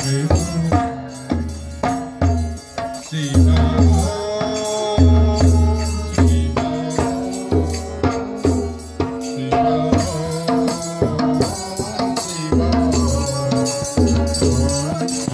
see Oh,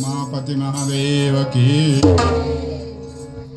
Mahapati Mahadev की